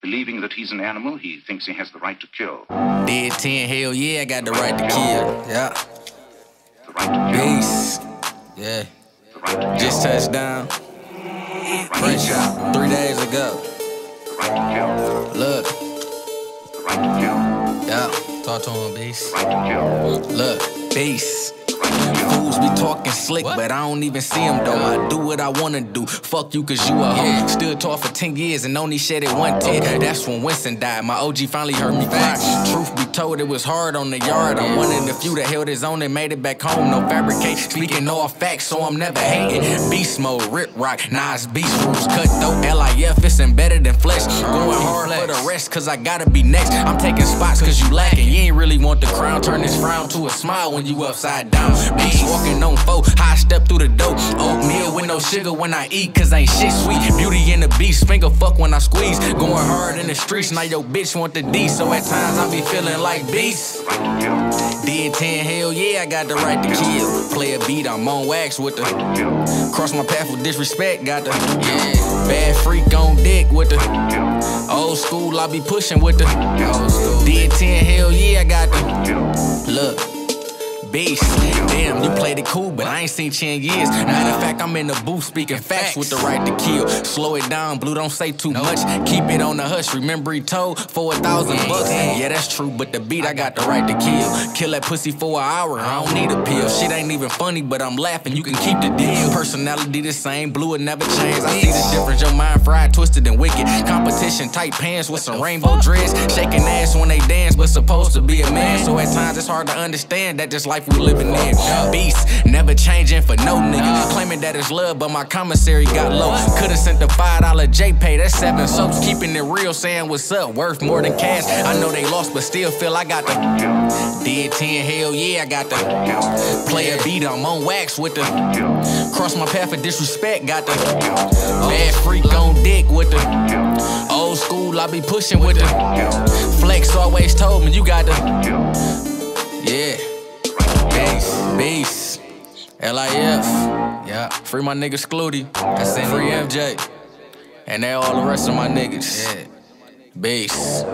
Believing that he's an animal, he thinks he has the right to kill. Dead 10, hell yeah, I got the right to kill. Yeah. The right to kill. Peace. Yeah. The right to kill. Just touched down. Right out. Three days ago. The right to kill. Look. The right to kill. Yeah. Talk to him, Beast. The right to kill. Look. Beast. The right to kill. Fools be talking slick, but I don't even see them though. I do what I wanna do. Fuck you, cause you a hoe. Stood tall for 10 years and only shed it one ten. That's when Winston died. My OG finally heard me cry. Truth be told, it was hard on the yard. I'm one of the few that held his own and made it back home. No fabricate. Speaking all facts, so I'm never hating. Beast mode, rip rock, Nas beast rules. Cut though, LIF, it's embedded in flesh. Going hard for the rest, cause I gotta be next. I'm taking spots cause you lacking. You ain't really want the crown. Turn this frown to a smile when you upside down. Beast walking on four, high step through the dope. Oatmeal with no sugar when I eat, cause ain't shit sweet. Beauty in the beast, finger fuck when I squeeze. Going hard in the streets, now your bitch want the D. So at times I be feeling like beast. The right to kill. Dead 10, hell yeah, I got the right to kill. Play a beat, I'm on wax with the. The right to kill. Cross my path with disrespect, got the. Yeah. Bad freak on dick with the. The school, I be pushing with the. Old school. Dead 10, hell yeah, I got the. Look. Beast, damn, you played it cool, but I ain't seen you in years. Matter of fact, I'm in the booth speaking facts with the right to kill. Slow it down, blue, don't say too much. Keep it on the hush. Remember he told for a thousand bucks. Yeah, that's true, but the beat I got the right to kill. Kill that pussy for an hour, I don't need a pill. Shit ain't even funny, but I'm laughing. You can keep the deal. Personality the same, blue it never change. I see the difference. Your mind fried, twisted, and wicked. Competition, tight pants with some rainbow dreads. Shaking ass when they dance, but supposed to be a man. So at times it's hard to understand that this life we living in. Beast, never changing for no nigga. Claiming that it's love, but my commissary got low. Could've sent the five dollar JPay, that's seven soaps. Keeping it real, saying what's up, worth more than cash. I know they lost, but still feel I got the dead 10, hell yeah, I got the play a beat, I'm on wax with the cross my path for disrespect, got the bad freak on dick with the old school, I be pushing with the flex always told me you got the yeah. Beast, LIF, yeah. Free my nigga Sclooty, that's it. Free MJ, and they all the rest of my niggas. Yeah. Beast.